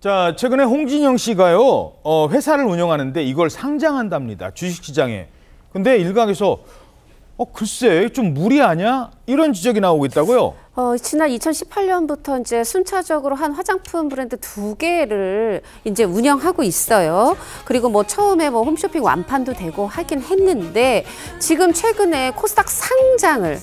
자, 최근에 홍진영 씨가요, 어, 회사를 운영하는데 이걸 상장한답니다. 주식시장에. 근데 일각에서, 어, 글쎄, 좀 무리하냐? 이런 지적이 나오고 있다고요? 어, 지난 2018년부터 이제 순차적으로 한 화장품 브랜드 두 개를 이제 운영하고 있어요. 그리고 뭐 처음에 뭐 홈쇼핑 완판도 되고 하긴 했는데 지금 최근에 코스닥 상장을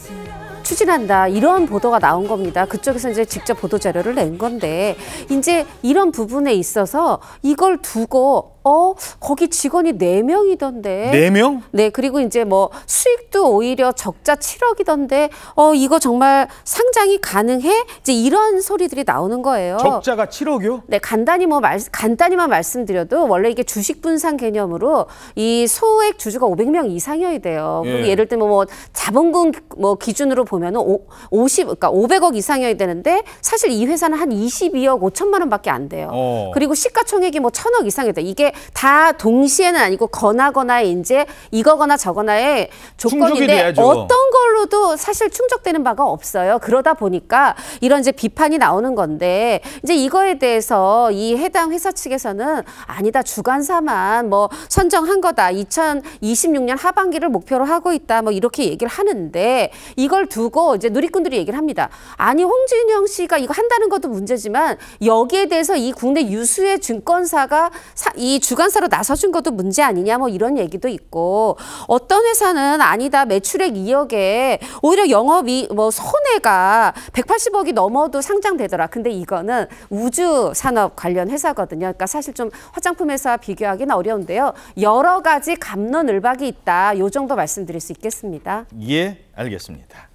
추진한다 이런 보도가 나온 겁니다. 그쪽에서 이제 직접 보도 자료를 낸 건데 이제 이런 부분에 있어서 이걸 두고 어 거기 직원이 네명이던데 네 명? 네, 그리고 이제 뭐 수익도 오히려 적자 7억이던데 어 이거 정말 상장이 가능해? 이제 이런 소리들이 나오는 거예요. 적자가 7억이요? 네, 간단히 뭐 말, 간단히만 말씀드려도 원래 이게 주식 분산 개념으로 이 소액 주주가 500명 이상이어야 돼요. 그리고 예. 예를 들면 뭐 자본금 뭐 기준으로 보면은 오, 50 그러니까 500억 이상이어야 되는데 사실 이 회사는 한 22억 5천만 원밖에 안 돼요. 어. 그리고 시가총액이 뭐 천억 이상이다. 이게 다 동시에는 아니고 거나거나 이제 이거거나 저거나의 조건인데. 어떤 걸 로도 사실 충족되는 바가 없어요. 그러다 보니까 이런 이제 비판이 나오는 건데 이제 이거에 대해서 이 해당 회사 측에서는 아니다 주관사만 뭐 선정한 거다. 2026년 하반기를 목표로 하고 있다. 뭐 이렇게 얘기를 하는데 이걸 두고 이제 누리꾼들이 얘기를 합니다. 아니 홍진영 씨가 이거 한다는 것도 문제지만 여기에 대해서 이 국내 유수의 증권사가 사- 이 주관사로 나서준 것도 문제 아니냐 뭐 이런 얘기도 있고 어떤 회사는 아니다 매출액 2억에 오히려 영업이 뭐 손해가 180억이 넘어도 상장되더라. 근데 이거는 우주 산업 관련 회사거든요. 그러니까 사실 좀 화장품 회사 비교하기는 어려운데요. 여러 가지 감론을박이 있다. 요 정도 말씀드릴 수 있겠습니다. 예, 알겠습니다.